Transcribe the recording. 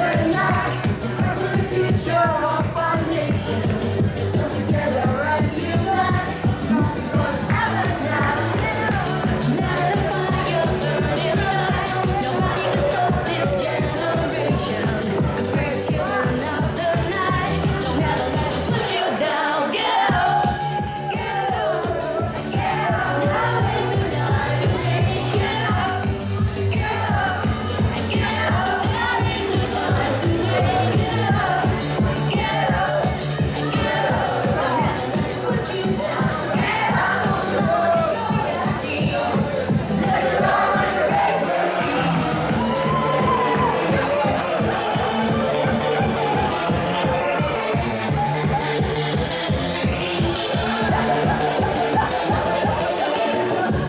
We're